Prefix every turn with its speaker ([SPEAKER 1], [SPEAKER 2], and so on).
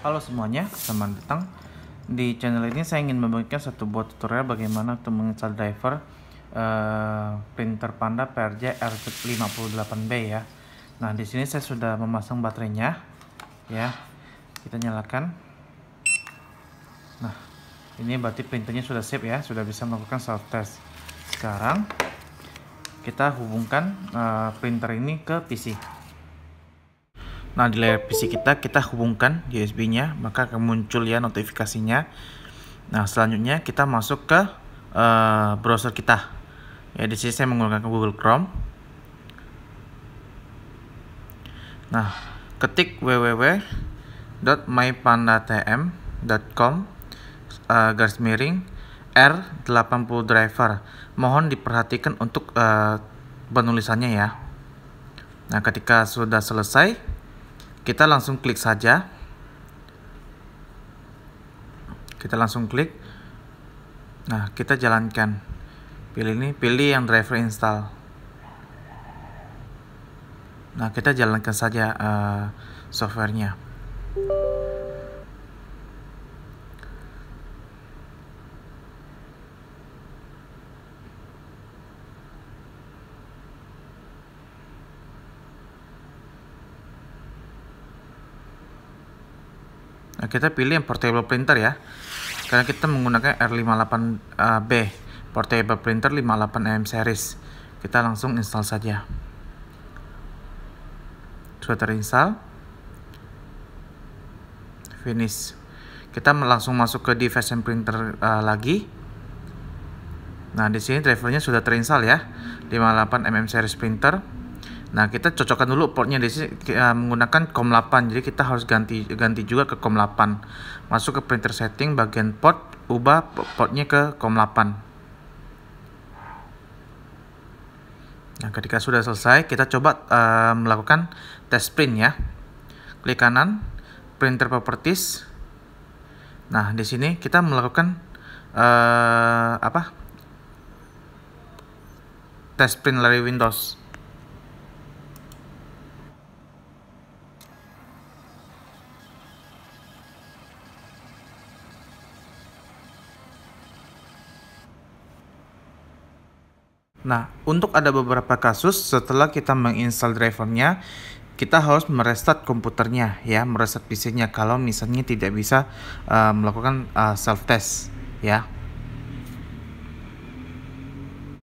[SPEAKER 1] Halo semuanya, selamat datang di channel ini. Saya ingin membagikan satu buah tutorial bagaimana untuk menginstal driver uh, printer Panda PRJ R58B ya. Nah di sini saya sudah memasang baterainya, ya. Kita nyalakan. Nah ini berarti printernya sudah save ya, sudah bisa melakukan self test. Sekarang kita hubungkan uh, printer ini ke PC. Nah di layar PC kita kita hubungkan USB-nya maka akan muncul ya notifikasinya. Nah selanjutnya kita masuk ke uh, browser kita. Ya di sini saya menggunakan Google Chrome. Nah ketik www.mypandatm.com uh, garis miring R80 driver. Mohon diperhatikan untuk uh, penulisannya ya. Nah ketika sudah selesai kita langsung klik saja. Kita langsung klik. Nah kita jalankan. Pilih ini pilih yang driver install. Nah kita jalankan saja uh, softwarenya Nah, kita pilih yang portable printer ya. Karena kita menggunakan R58B portable printer 58mm series. Kita langsung install saja. Sudah terinstall. Finish. Kita langsung masuk ke device and printer uh, lagi. Nah, di sini drivernya sudah terinstall ya. 58mm series printer Nah, kita cocokkan dulu portnya di sini uh, menggunakan COM8. Jadi kita harus ganti ganti juga ke COM8. Masuk ke printer setting bagian port, ubah portnya ke COM8. Nah, ketika sudah selesai, kita coba uh, melakukan test print ya. Klik kanan, printer properties. Nah, di sini kita melakukan uh, apa? Test print dari Windows. Nah, untuk ada beberapa kasus setelah kita menginstal drivernya, kita harus merestart komputernya ya, merestart PC-nya kalau misalnya tidak bisa uh, melakukan uh, self test ya.